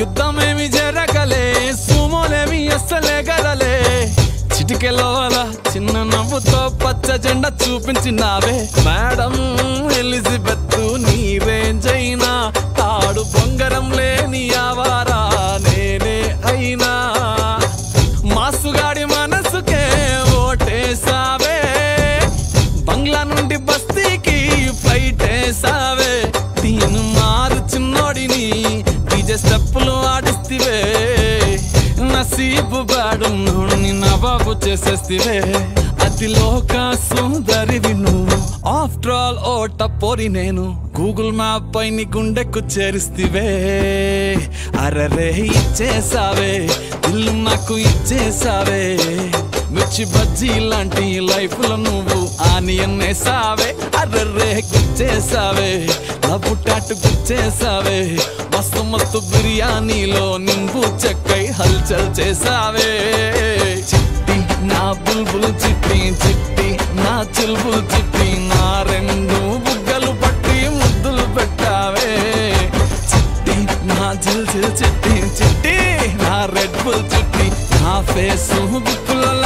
యుద్ధమేమి జరగలే సుమోలేమి ఎస్తలేగలలే గదలే చిన్న నవ్వుతో పచ్చ జెండా చూపించినావే. మేడం చేసేస్తివే నసీబు బాడు నుండి నవాబు చేసేస్తివే. అతి లోక సుందరివి నువ్వు. ఆఫ్టర్ ఆల్ ఓ టపోరి నేను. గూగుల్ మ్యాప్ పై నీ గుండెకు చేరిస్తివే. అరరే ఇచ్చేసావే ఇల్లు నాకు ఇచ్చేసావే మిర్చి బజ్జీ లాంటి లైఫ్లో నువ్వు ఆనియన్నేసావే అర్రే గుచ్చేసావే పుట్టాటు గుచ్చేసావే మస్తు మస్తు బిర్యానీలో నింబు చెక్కై హల్చల్ చేసావే చిట్టి నా బుల్బుల్ చిట్టి చిట్టి నా చిల్బుల్ చిట్టి నా రెండు బుగ్గలు పట్టి ముద్దులు పెట్టావే. చిట్టి నా జిల్ చిల్ చిట్టి చిట్టి నా రెడ్ బుల్ చిట్టి నా ఫేస్ బుక్కులలో